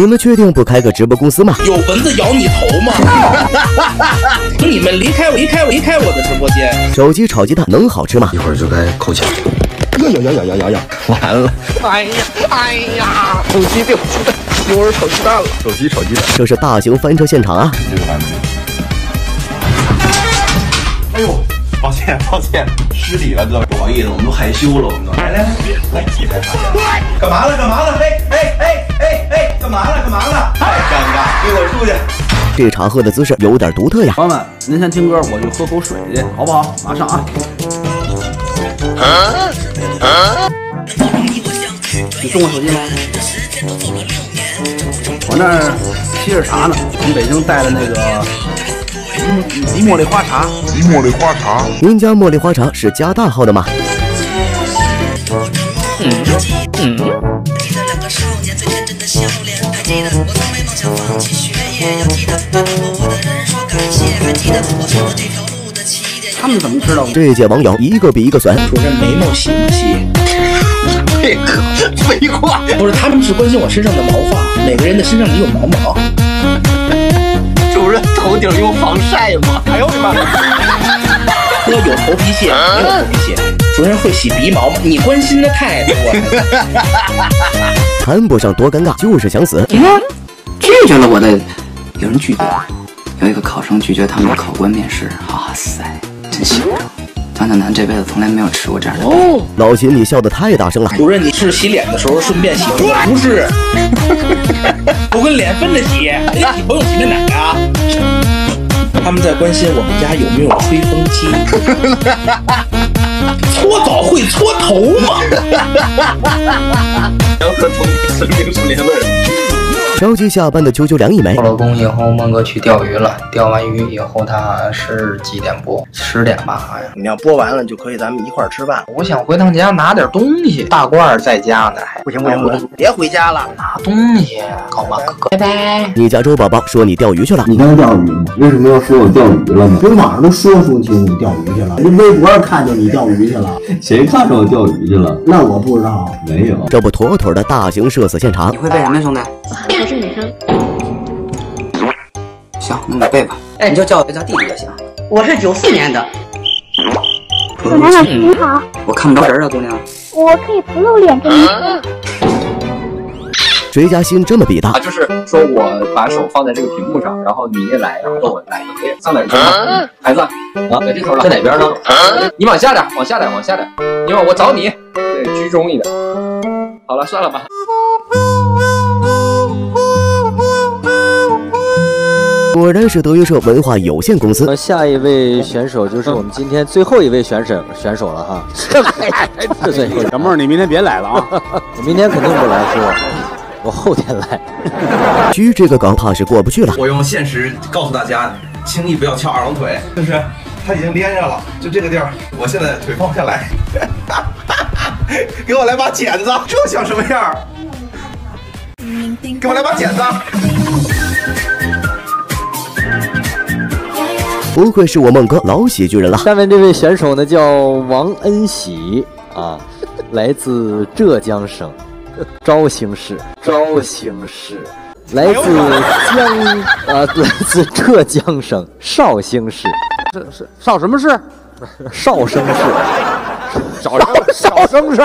你们确定不开个直播公司吗？有蚊子咬你头吗？请你们离开我，离开我，离开我的直播间。手机炒鸡蛋能好吃吗？一会儿就该扣钱。呀呀呀呀呀呀呀！完了！哎呀，哎呀，手机掉鸡蛋，一会儿炒鸡蛋了。手机炒鸡蛋，这是大型翻车现场啊！这个完美。哎呦，抱歉抱歉，失礼了哥，不好意思，我们都害羞了，我们都。来来来，来，你才发现。干嘛了？干嘛了？哎哎哎哎哎，这茶喝的姿势有点独特呀。朋友们，您先听歌，我去喝口水去，好不好？马上啊！你送我手机吗？我那儿沏着茶呢，从北京带的那个梨茉莉花茶。梨茉莉花茶，您家茉莉花茶是加大号的吗？他们怎么知道？这届网友一个比一个损。主任眉毛细不细？这个废话。不是，他们是关心我身上的毛发，每个人的身上里有毛毛。主任头顶用防晒吗？哎呦我的妈！哥有头皮屑，没有头皮屑。主任会洗鼻毛吗？你关心的太多了。谈不上多尴尬，就是想死。拒绝了我的，有人拒绝，有一个考生拒绝他们的考官面试，哇塞，真心疼。张小楠这辈子从来没有吃过这样的。哦，老秦，你笑得太大声了。主任，你是洗脸的时候顺便洗头发？不是，我跟脸分着洗，你洗头用洗面奶啊。他们在关心我们家有没有吹风机。搓澡会搓头吗？要和同生命树联络。着急下班的啾啾梁一枚我，老公以后梦哥去钓鱼了，钓完鱼以后他是几点播？十点吧，好像。你要播完了就可以，咱们一块儿吃饭。我想回趟家拿点东西，大罐儿在家呢，还不行不行不行，别回家了。拿东西，好吧，哥哥？拜拜。你家周宝宝说你钓鱼去了。你刚钓鱼吗？为什么要说我钓鱼了呢？不是网上都说说起你钓鱼去了，人微博上看见你钓鱼去了，谁看着我钓鱼去了？那我不知道。没有。这不妥妥的大型社死现场你。会背什么呀，兄弟？我是女生，行，那你背吧。哎，你就叫我叫弟弟就行。我是九四年的，我男老师你好，我看不着人啊，姑娘。我可以不露脸给你看。谁家心这么比大啊，？就是说我把手放在这个屏幕上，然后你也来，然后我来就可以。上哪儿去啊？孩子啊，在这头了，在哪边呢？你往下点，往下点，往下点。你往我找你，对，居中一点。好了，算了吧。果然是德云社文化有限公司。那，下一位选手就是我们今天最后一位选手选手了哈。是 最后小妹儿，你明天别来了啊！我明天肯定不来，是我，我后天来。居这个梗怕是过不去了。我用现实告诉大家，轻易不要翘二郎腿，就是？他已经连上了，就这个地儿，我现在腿放不下来。给我来把剪子，这像什么样儿？给我来把剪子。不愧是我孟哥老喜剧人了。下面这位选手呢叫王恩喜啊，来自浙江省绍兴市，绍兴市，来自江啊，来自浙江省绍兴市，是是绍什么市？绍生市，绍绍生事。